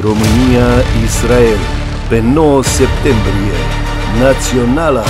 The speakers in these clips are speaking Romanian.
România-Israel pe 9 septembrie. Naționala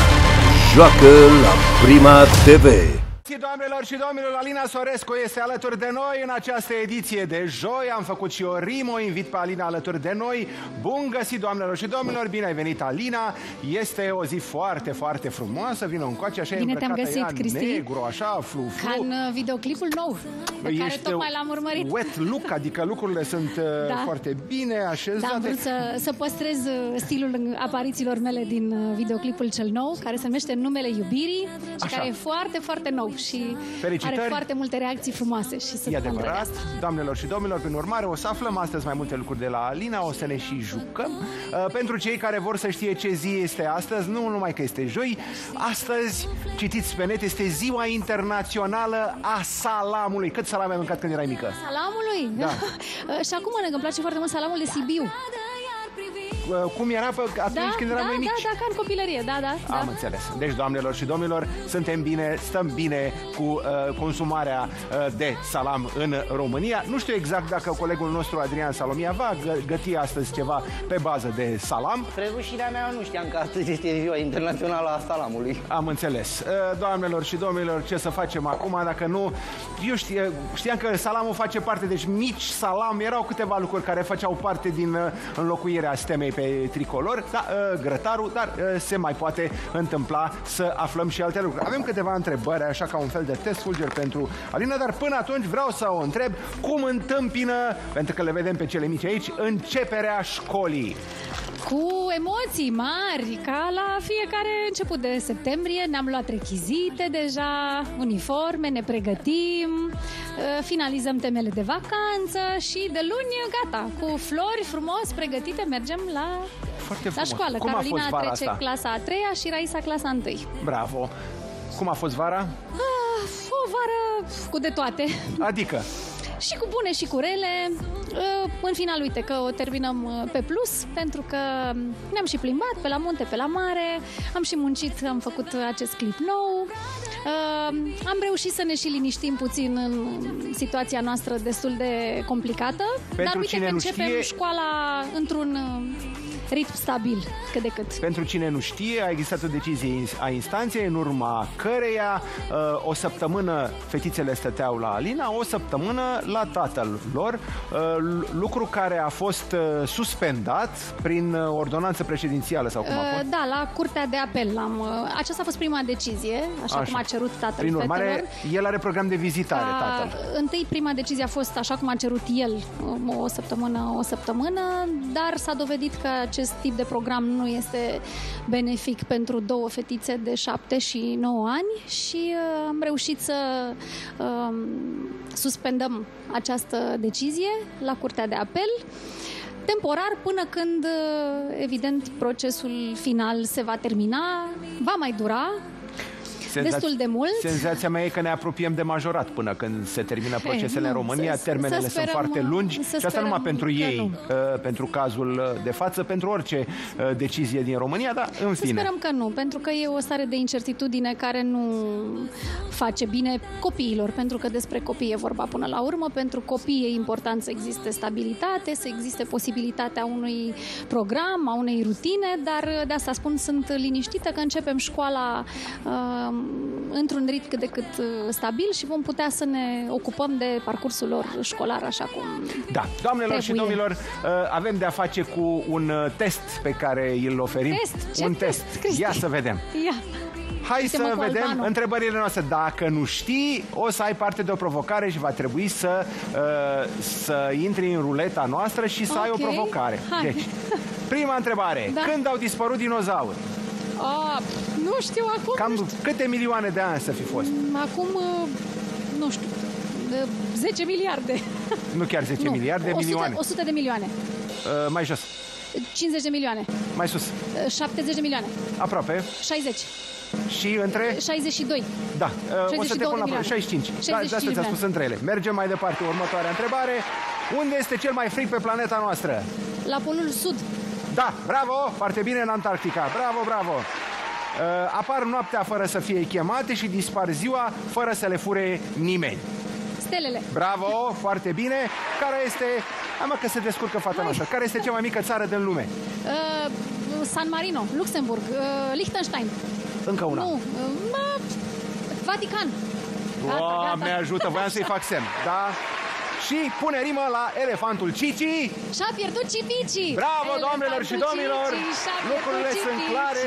joacă la Prima TV. Doamnelor și domnilor, Alina Sorescu este alături de noi în această ediție de joi. Am făcut și o rimă, o invit pe Alina alături de noi. Bun găsit, doamnelor și domnilor, bine ai venit, Alina. Este o zi foarte, foarte frumoasă. Vino încoace, așa Bine te-am îmbrăcată găsit, ea, Cristi. negru, așa, flu, flu. Ca în uh, videoclipul nou, pe care Ești tocmai l-am urmărit. wet look, adică lucrurile sunt uh, Da. foarte bine Da, am așezate. vrut să, să păstrez uh, stilul aparițiilor mele din uh, videoclipul cel nou, care se numește Numele Iubirii și Așa. care e foarte, foarte nou și Felicitări. are foarte multe reacții frumoase și să E vă adevărat, îndrăgească. doamnelor și domnilor, prin urmare o să aflăm astăzi mai multe lucruri de la Alina, o să ne și jucăm. Uh, pentru cei care vor să știe ce zi este astăzi, nu numai că este joi, astăzi, citiți pe net, este ziua internațională a salamului. Cât salam ai mâncat când erai mică? Salamului? Da. și acum mănânc, îmi place foarte mult salamul de Sibiu. Uh, cum era pe, atunci Da, când eram da, noi da, mici? da, ca în copilărie, da, da. da. Am înțeles. Deci, doamnelor și domnilor, suntem bine, stăm bine cu uh, consumarea uh, de salam în România. Nu știu exact dacă colegul nostru Adrian Salomia va gă- găti astăzi ceva pe bază de salam. Spre rușinea mea nu știam că astăzi este ziua internațională a salamului. Am înțeles. Uh, Doamnelor și domnilor, ce să facem acum dacă nu... Eu știe, știam că salamul face parte, deci mici salam, erau câteva lucruri care făceau parte din uh, înlocuirea stemei pe tricolor, da, uh, grătarul, dar uh, se mai poate întâmpla să aflăm și alte lucruri. Avem câteva întrebări, așa ca un fel de test fulger pentru Alina, dar până atunci vreau să o întreb cum întâmpină, pentru că le vedem pe cele mici aici, începerea școlii. Cu emoții mari, ca la fiecare început de septembrie, ne-am luat rechizite deja, uniforme, ne pregătim, uh, finalizăm temele de vacanță și de luni, gata, cu flori frumos pregătite, mergem la, Foarte la frumos. școală. Cum a Carolina fost vara trece asta? clasa a treia și Raisa clasa a întâi. Bravo! Cum a fost vara? Ah, o vară cu de toate. Adică, Și cu bune și cu rele. Uh, În final, uite că o terminăm uh, pe plus, pentru că ne-am și plimbat pe la munte, pe la mare, am și muncit, am făcut acest clip nou. Uh, Am reușit să ne și liniștim puțin în situația noastră destul de complicată, dar uite cine că nu începem știe- școala într-un uh, ritm stabil, cât de cât. Pentru cine nu știe, a existat o decizie a instanței în urma căreia uh, o săptămână fetițele stăteau la Alina, o săptămână la tatăl lor, uh, lucru care a fost uh, suspendat prin uh, ordonanță președințială sau cum a Uh, fost. Da, la Curtea de Apel. Am, uh, aceasta a fost prima decizie, așa, cum a cerut tatăl Prin urmare, fetelor. el are program de vizitare, Ca- tatăl. Întâi, prima decizie a fost așa cum a cerut el, um, o săptămână, o săptămână, dar s-a dovedit că acest tip de program nu este benefic pentru două fetițe de 7 și 9 ani și uh, am reușit să um, suspendăm această decizie la Curtea de Apel temporar până când, uh, evident, procesul final se va termina, va mai dura, destul de mult. Senzația mea e că ne apropiem de majorat până când se termină procesele nu, în România. să- Termenele să sunt sperăm, foarte lungi să și asta sperăm numai pentru că ei, nu. uh, pentru cazul uh, de față, pentru orice uh, decizie din România, dar în Să fine. sperăm că nu, pentru că e o stare de incertitudine care nu face bine copiilor, pentru că despre copii e vorba până la urmă. Pentru copii e important să existe stabilitate, să existe posibilitatea unui program, a unei rutine, dar de asta spun, sunt liniștită că începem școala uh, într-un ritm cât de cât uh, stabil și vom putea să ne ocupăm de parcursul lor școlar așa cum Da, doamnelor și Trebuie. domnilor, uh, avem de-a face cu un uh, test pe care îl oferim. Test? Ce un test, test. Cristi? Ia să vedem. Ia. Hai Uite-mă să cu vedem Albano. întrebările noastre. Dacă nu știi, o să ai parte de o provocare și va trebui să, uh, să intri în ruleta noastră și să ai o Ok. provocare. Hai. Deci, prima întrebare. Da. Când au dispărut dinozauri? A, nu știu acum. Cam câte milioane de ani să fi fost? Acum, uh, nu știu, uh, 10 miliarde. Nu chiar 10 nu, miliarde, 100, milioane. 100 de milioane. Uh, mai jos, 50 de milioane. mai sus, uh, 70 de milioane. aproape. 60. Și între... 62. Da, uh, o să te 62 pun la de milioane. 65. Da, de asta 65 ți-a de spus ani. între ele. Mergem mai departe. Următoarea întrebare. Unde este cel mai frig pe planeta noastră? La polul sud. Da, bravo, foarte bine în Antarctica. Bravo, bravo. Uh, apar noaptea fără să fie chemate și dispar ziua fără să le fure nimeni. stelele. Bravo, foarte bine. Care este, hai mă că se descurcă fata noastră, care este cea mai mică țară din lume? Uh, San Marino, Luxemburg, uh, Liechtenstein. Încă una. Nu, uh, mă, Vatican. Gata, Doamne gata. ajută, voiam să-i fac semn, da? Și pune rimă la elefantul Cici. Și-a pierdut Cipici. Bravo, doamnelor și domnilor! Lucrurile sunt clare.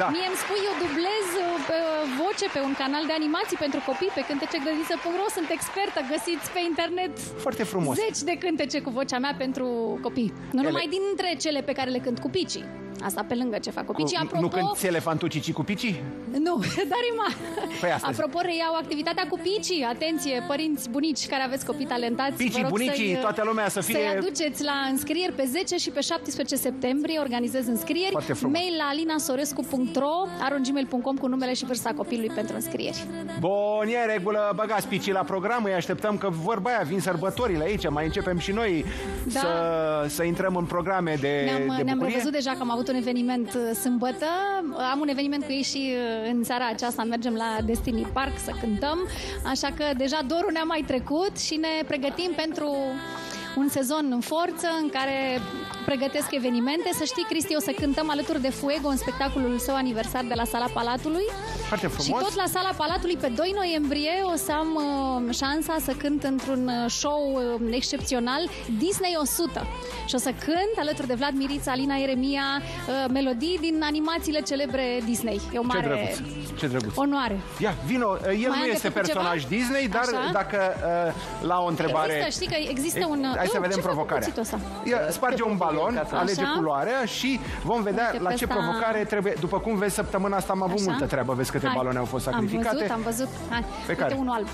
Da. Mie îmi spui, eu dublez uh, pe uh, voce pe un canal de animații pentru copii pe cântecegădiță.ro. Sunt expertă, găsiți pe internet Foarte frumos. zeci de cântece cu vocea mea pentru copii. Nu Ele- numai dintre cele pe care le cânt cu picii. Asta pe lângă ce fac copicii. Cu- Apropo, Nu cânti elefantul Cici cu Pici? nu, dar rima. Păi astăzi. Apropo, reiau activitatea cu picii. Atenție, părinți, bunici care aveți copii talentați. Picii, vă rog bunicii, să-i, toată lumea să fie- Să-i aduceți la înscrieri pe 10 și pe 17 septembrie. Organizez înscrieri. Foarte frumos. Mail la alinasorescu.ro arongmail.com cu numele și vârsta copilului pentru înscrieri. Bun, e în regulă, băgați picii la program, îi așteptăm că vorba aia, vin sărbătorile aici, mai începem și noi Da. să, să intrăm în programe de, Ne-am, de ne-am bucurie. revăzut deja că am avut un eveniment uh, sâmbătă. Am un eveniment cu ei și uh, în seara aceasta mergem la Destiny Park să cântăm. Așa că deja dorul ne-a mai trecut și ne pregătim pentru un sezon în forță în care pregătesc evenimente. Să știi, Cristi, o să cântăm alături de Fuego în spectacolul său aniversar de la Sala Palatului. Foarte Și frumos. tot la Sala Palatului pe 2 noiembrie o să am uh, șansa să cânt într-un uh, show uh, excepțional Disney 100. Și o să cânt alături de Vlad Mirița, Alina Eremia, uh, melodii din animațiile celebre Disney. E o Ce mare drăguț, ce drăguț. onoare. Ia, vino, el Mai nu am de este făcut personaj ceva? Disney, dar Așa. dacă uh, la o întrebare... Există, știi că există un... Hai să Uh, vedem ce fac cu provocarea. cuțitul ăsta? Ia, sparge un balon, Așa. alege culoarea și vom vedea Uite, la pe ce ăsta- provocare trebuie. După cum vezi, săptămâna asta am avut Așa? multă treabă. Vezi câte Hai. baloane au fost sacrificate. Am văzut, am văzut. Hai, Pe uite care? unul alb.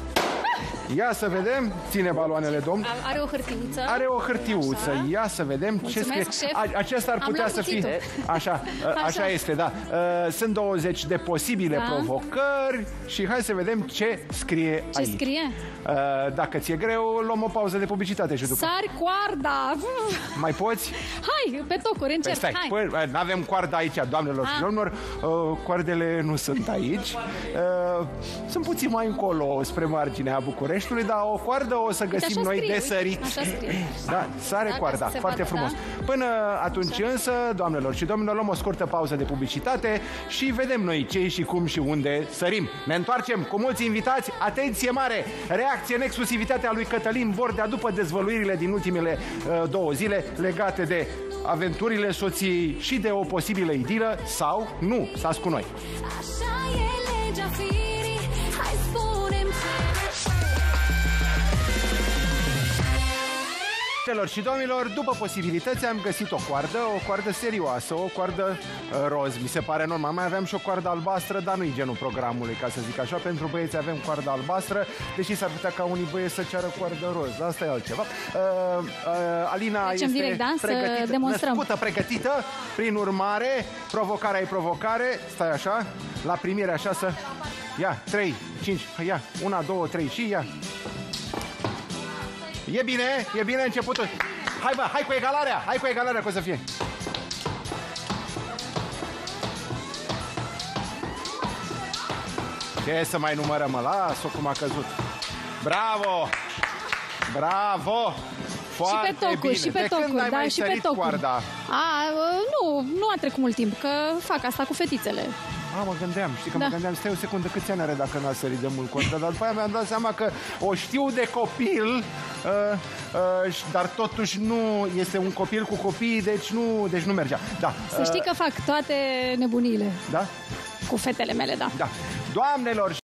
Ia să vedem. Ține baloanele, domn. Are o hârtiuță. Are o hârtiuță. Așa. Ia să vedem ce Mulțumesc, scrie. șef. A, acesta ar Am putea luat să fie. cuțitul. Așa, a, așa Așa. este, da. Uh, Sunt 20 de posibile Da. provocări și hai să vedem ce scrie Ce aici. scrie? Uh, Dacă ți-e greu, luăm o pauză de publicitate și după. Sari coarda! Mai poți? Hai, pe tocuri, Păi încerc. stai, Hai. păi, nu avem coarda aici, doamnelor și Ah. domnilor. Uh, coardele nu sunt aici. Uh, sunt puțin mai încolo, spre marginea Bucureștiului, dar o coardă o să găsim așa noi scrie, de uite, sărit. așa scrie. Da, sare Dacă coarda, se foarte vadă, frumos. da. Până atunci însă, doamnelor și domnilor, luăm o scurtă pauză de publicitate și vedem noi ce și cum și unde sărim. Ne întoarcem cu mulți invitați. Atenție mare! Reacție în exclusivitatea lui Cătălin Bordea după dezvăluirile din ultimele uh, două zile legate de aventurile soției și de o posibilă idilă sau nu. Stați cu noi! Așa e legea firii Doamnelor și domnilor, după posibilități am găsit o coardă, o coardă serioasă, o coardă uh, roz, mi se pare normal. Mai aveam și o coardă albastră, dar nu-i genul programului, ca să zic așa. Pentru băieți avem coardă albastră, deși s-ar putea ca unii băieți să ceară coardă roz. Asta e altceva. Uh, uh, Alina Trecem este direct, da? Să pregătită, demonstrăm. născută, pregătită. Prin urmare, provocarea e provocare. Stai așa, la primire așa să... Ia, 3, 5, ia, 1, 2, 3 și ia. E bine, e bine începutul. Hai bă, hai cu egalarea, hai cu egalarea că o să fie. Ce să mai numărăm, mă? Las-o cum a căzut. Bravo! Bravo! Foarte și pe tocuri, bine. și pe de când tocuri, ai da, mai și pe sărit tocuri. coarda? A, uh, nu, nu a trecut mult timp, că fac asta cu fetițele. A, mă gândeam, știi că Da. mă gândeam, stai o secundă, câți ani are dacă n-a sărit de mult coarda, dar după aia mi-am dat seama că o știu de copil, uh, uh, și- dar totuși nu este un copil cu copii, deci nu, deci nu mergea. Da, Să știi că fac toate nebunile da, cu fetele mele, da. da. Doamnelor